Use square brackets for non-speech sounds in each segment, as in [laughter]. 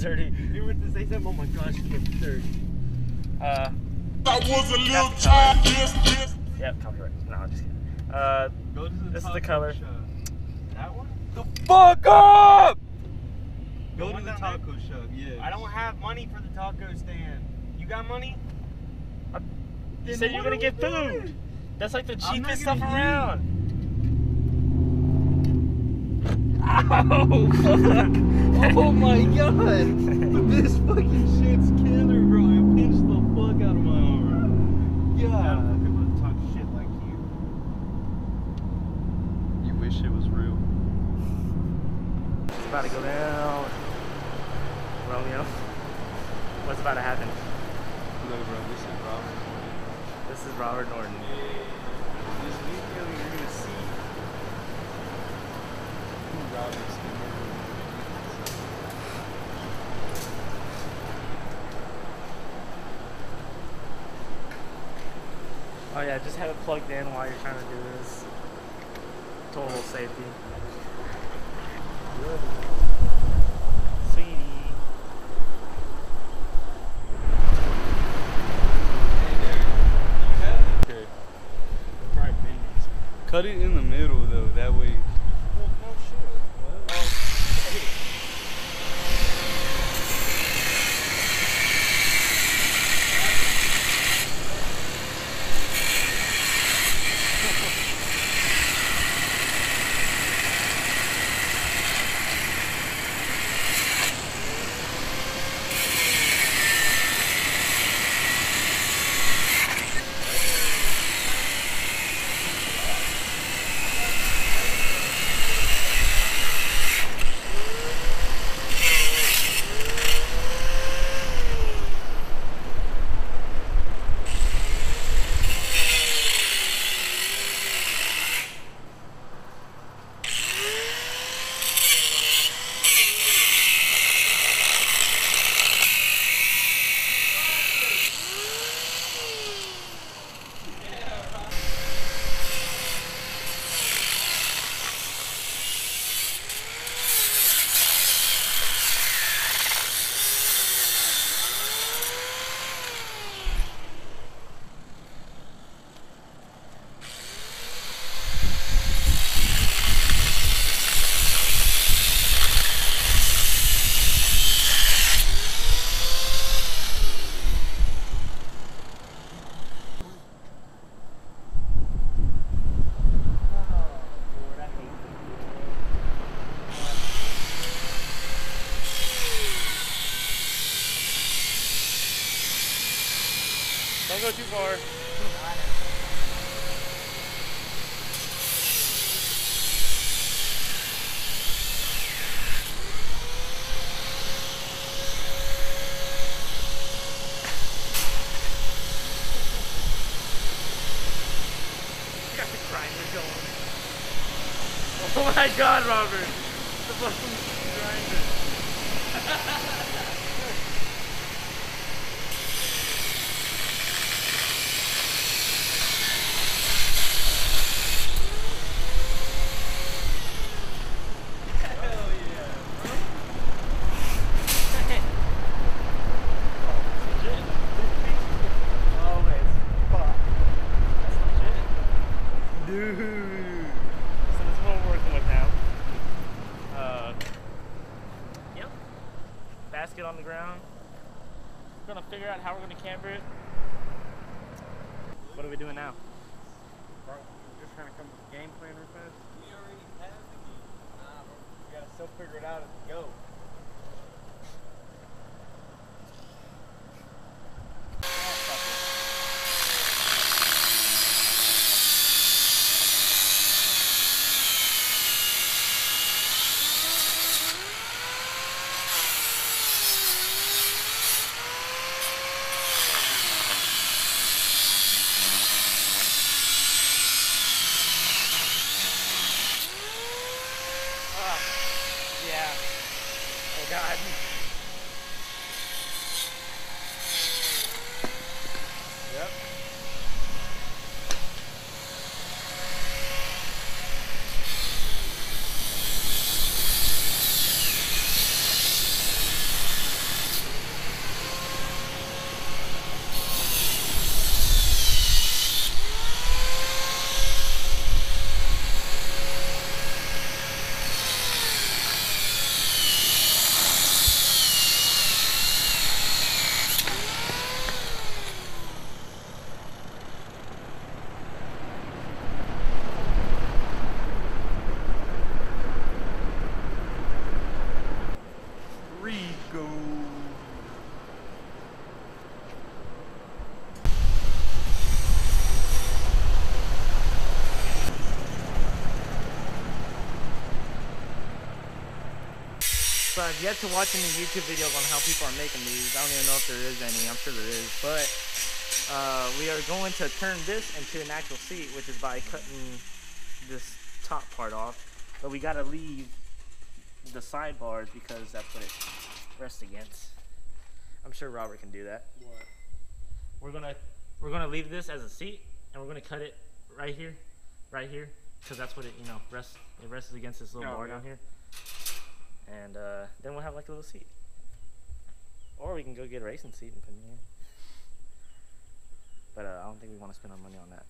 30. You were to say something, oh my gosh, you can't 30. Uh, I was a little child, yes, yes. Yep, copyright. No, I'm just kidding. Uh, this is the color. That one? The fuck up! Go to the taco shop, yeah. I don't have money for the taco stand. You got money? I, you said you're gonna get food. That's like the cheapest stuff around. Ow! [laughs] Oh my god! [laughs] this fucking shit's killer, bro. It pinched the fuck out of my arm. Yeah. God. People that talk shit like you. You wish it was real. It's about to go down. Romeo. What's about to happen? Look, bro, this is Robert. Norton. This is Robert Norton. This video, you're gonna see who Robert's the Oh yeah, just have it plugged in while you're trying to do this. Total safety. Sweetie. Don't go too far. Got the grinder going. Oh my god, Robert! The fucking grinder. Dude. So this is what we're working with now. Uh, yep. Basket on the ground. We're gonna figure it. What are we doing now? Bro, just trying to come with a game plan real fast. We already have the game. Nah, bro. We gotta still figure it out as we go. God. Yep. Yet to watch any YouTube videos on how people are making these. I don't even know if there is any. I'm sure there is, but uh, we are going to turn this into an actual seat, which is by cutting this top part off. But we gotta leave the sidebars because that's what it rests against. I'm sure Robert can do that. What? We're gonna we're gonna leave this as a seat, and we're gonna cut it right here, right here, because that's what it you know rests. It rests against this little Oh, bar yeah. down here, and uh, then we'll have like a little seat. Or we can go get a racing seat and put it in here. But uh, I don't think we want to spend our money on that.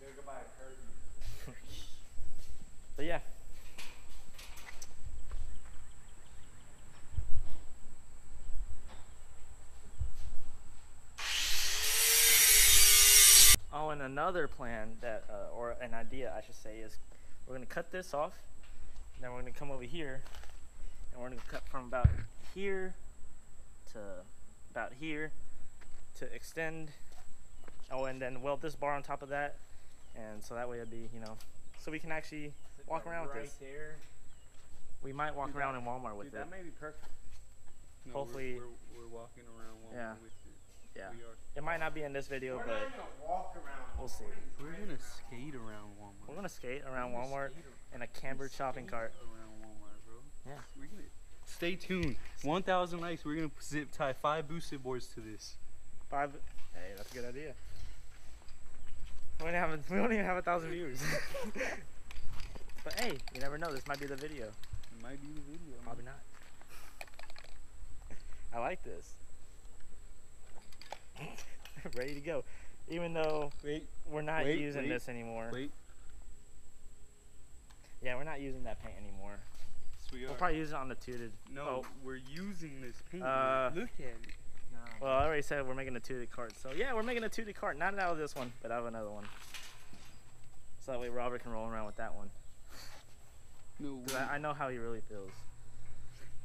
Go buy a curtain. [laughs] But yeah. Oh, and another plan that, uh, or an idea, I should say, is we're gonna cut this off. Then we're gonna come over here, and we're gonna cut from about here to about here to extend. Oh, and then weld this bar on top of that, and so that way it'd be, you know, so we can actually walk Like around with right this. there. We might walk Dude, around that- in Walmart with Dude, it. that may be perfect. No, Hopefully- we're, we're, we're walking around Walmart Yeah. with it. Yeah. We are. It might not be in this video, We're but not gonna walk around. we'll see. We're gonna skate around Walmart. We're gonna skate around We're Walmart skate in a cambered shopping cart. Around Walmart, bro. Yeah. We're stay tuned. 1,000 likes. We're gonna zip tie five boosted boards to this. Five. Hey, that's a good idea. We don't have. A, we don't even have a thousand views. [laughs] but hey, you never know. This might be the video. It might be the video. Probably not. [laughs] I like this. [laughs] Ready to go. Even though Wait, we're not Wait, using wait, this anymore. wait. Yeah, we're not using that paint anymore. Yes, we are. We'll probably use it on the tooted. no, Oh, we're using this paint. Uh, Look at it. well, I already said we're making a tooted cart. So yeah, we're making a tooted cart. Not out of this one, but out of another one. So that way Robert can roll around with that one. No, 'Cause I, I know how he really feels.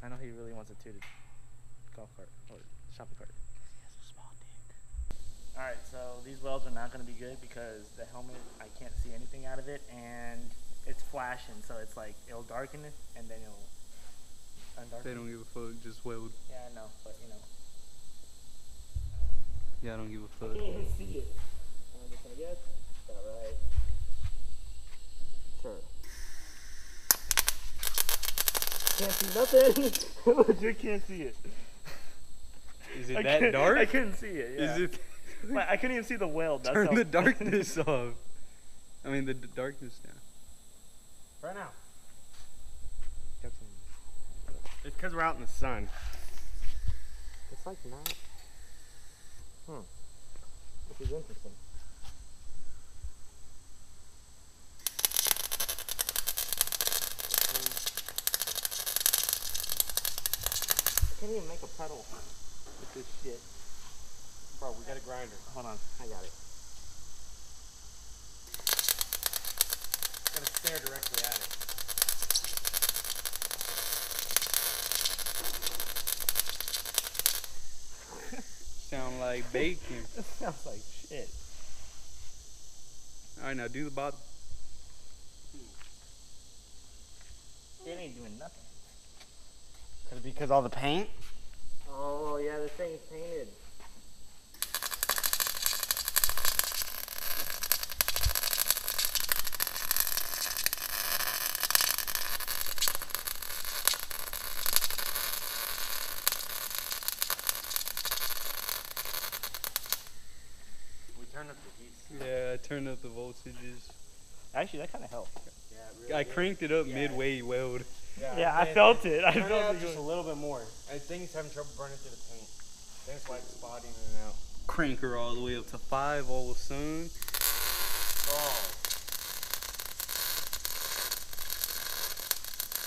I know he really wants a tooted golf cart or shopping cart. He has a small dick. Alright, so these welds are not going to be good because the helmet, I can't see anything out of it and it's flashing, so it's like, it'll darken it and then it'll undarken. they don't give a fuck. Just weld. Yeah, I know, but you know. Yeah, I don't give a fuck. I can't even see it. I'm just gonna guess. Alright. Sure. Can't see nothing. [laughs] Legit can't see it. Is I it that dark? I couldn't see it. Yeah. Is it? I couldn't even see the weld. [laughs] That's Turn the darkness [laughs] off. I mean the d- darkness down. Right now. It's because we're out in the sun. It's like not. Hmm. This is interesting. I can't even make a pedal with this shit. Bro, we got a grinder. Hold on, I got it. Gotta stare directly at it. [laughs] Sound like bacon. [laughs] This sounds like shit. All right, now do the bottom. It ain't doing nothing. Could it be because all the paint? Oh yeah, this thing's painted. We turned up the heat. Yeah, I turned up the voltages. Actually, that kind of helped. Yeah, it really I did. cranked it up Yeah. midway weld. Yeah, I man, felt it. I Turn it felt it. just a little bit more. I think it's having trouble burning through the paint. That's why it's spotting in and out. Crank her all the way up to five all of a sudden. Oh.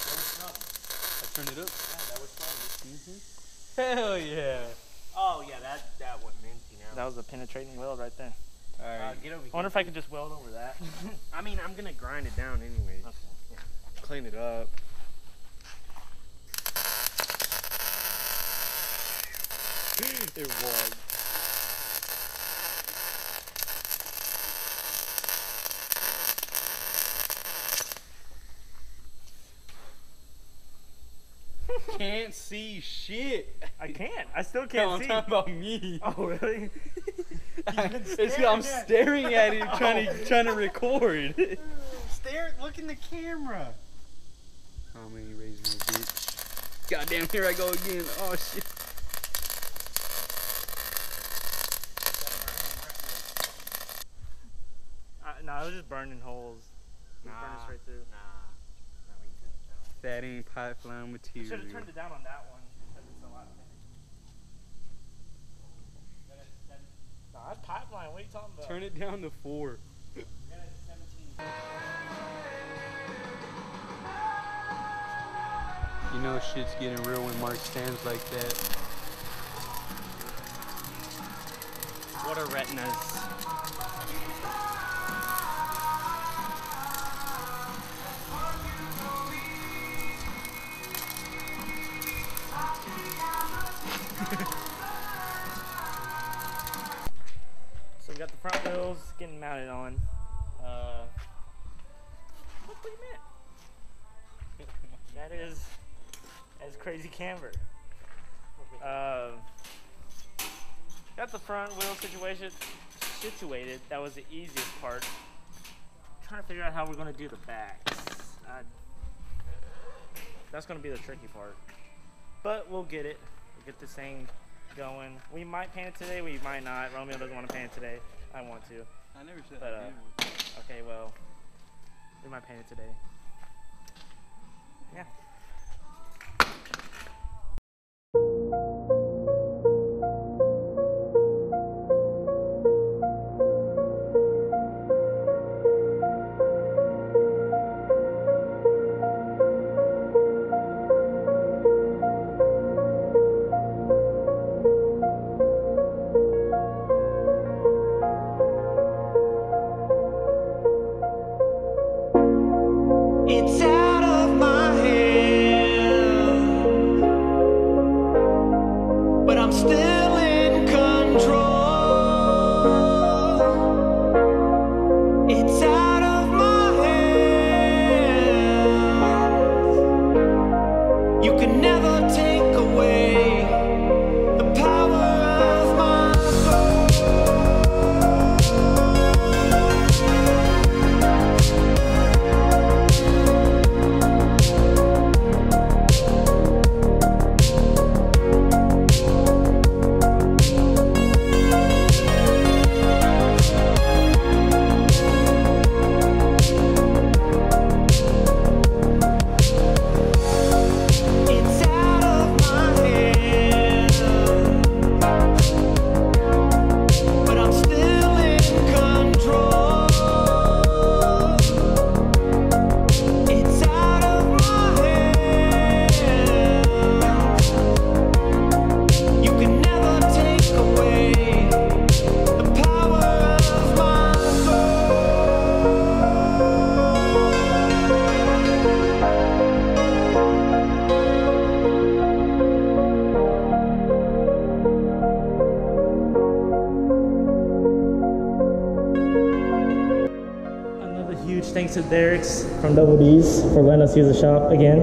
That was smell. I turned it up. Yeah, that was smell. Mm-hmm. Hell yeah. Oh yeah, that that was minty now. That was a penetrating weld right there. All Uh, get over I wonder if I could just weld over that. [laughs] I mean, I'm gonna grind it down anyway. Clean it up. [laughs] it was. Can't can't see shit. I can't. I still can't I'm see. talking about me. Oh really? [laughs] it's 'cause I'm staring at it, [laughs] trying to trying to record. [laughs] Stare. Look in the camera. How many raising a bitch? Goddamn, here I go again. Oh shit. Uh, no, it was just burning holes. It was burning Nah. straight through. That ain't pipeline material. Should have turned it down on that one because it's a lot thinner. Nah, that's pipeline. What are you talking about? Turn it down to four. You know shit's getting real when Mark stands like that. What are retinas? On. Uh, look what you meant. That is that's crazy camber. Uh, got the front wheel situation situated. That was the easiest part. trying to figure out how we're gonna do the backs. I, that's gonna be the tricky part. But we'll get it. We'll get this thing going. We might paint it today. We might not. Romeo doesn't want to paint it today. I want to. I never said But, uh, Okay, well, we might paint it today. Yeah. Double D's for letting us use the shop again.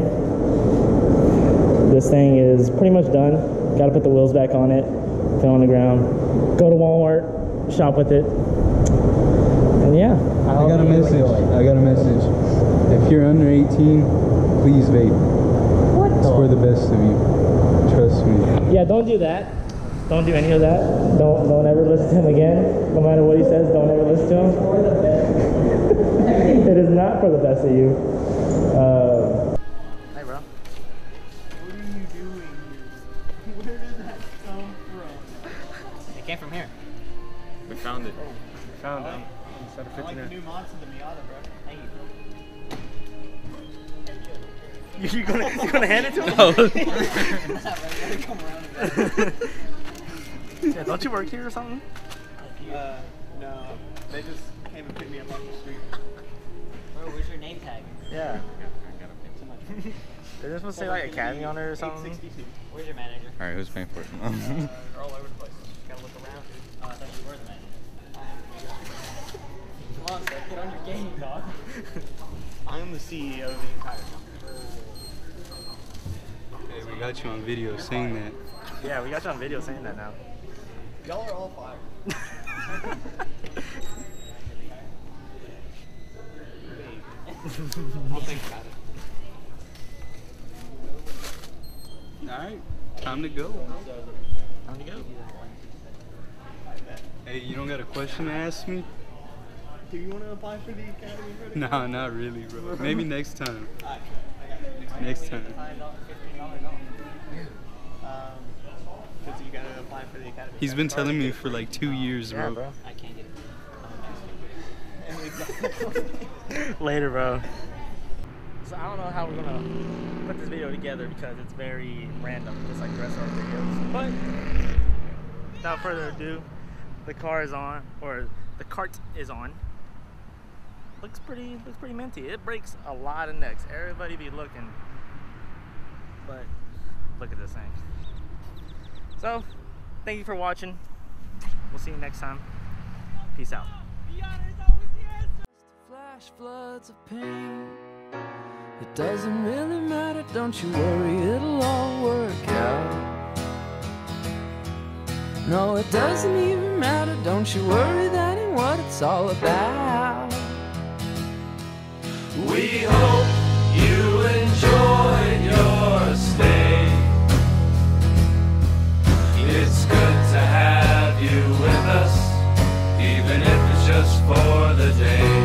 This thing is pretty much done. Got to put the wheels back on it, put it on the ground, go to Walmart, shop with it, and yeah. I got a message. I got a message. If you're under 18, please vape. What? It's for the best of you. Trust me. Yeah, don't do that. Don't do any of that. Don't don't ever listen to him again. No matter what he says, don't ever listen to him. [laughs] it is not for the best of you. Uh, hey, bro. What are you doing here? Where did that come from? It came from here. We found it. We found it. Instead of I like the new mods to the Miata, bro. Thank you. [laughs] You gonna you gonna hand it to him? [laughs] come [laughs] yeah, don't you work here or something? Uh, no. They just came and picked me up off the street. Bro, where's your name tag? Yeah. They're supposed to say like Academy on it or something. Where's your manager? All right, who's paying for it? Uh, they're all over the place. Gotta look around. Oh, I thought you were the manager. Um, come on, Seth, get on your game, dog. [laughs] I am the CEO of the entire company. okay, we got you on video saying that. Yeah, we got you on video saying that now. Y'all are all fired. [laughs] [laughs] [laughs] I'll think about it. Alright, time to go. Time to go. Hey, you don't got a question to ask me? Do you want to apply for the academy? For the Nah, not really, bro. [laughs] Maybe next time. Next time. Five dollars, fifteen dollars off. Because Um, you gotta apply for the academy. He's been telling me for like two years, Yeah, bro. [laughs] Later, bro. So I don't know how we're gonna put this video together because it's very random, just like the rest of our videos. But without further ado, the car is on, or the cart is on. Looks pretty, looks pretty minty. It breaks a lot of necks. Everybody be looking, but look at this thing. So, thank you for watching. We'll see you next time. Peace out. Flash floods of pain. It doesn't really matter, don't you worry, it'll all work out. No, it doesn't even matter, don't you worry, that ain't what it's all about. We hope you enjoyed your stay. It's good to have you with us, even if it's just for the day.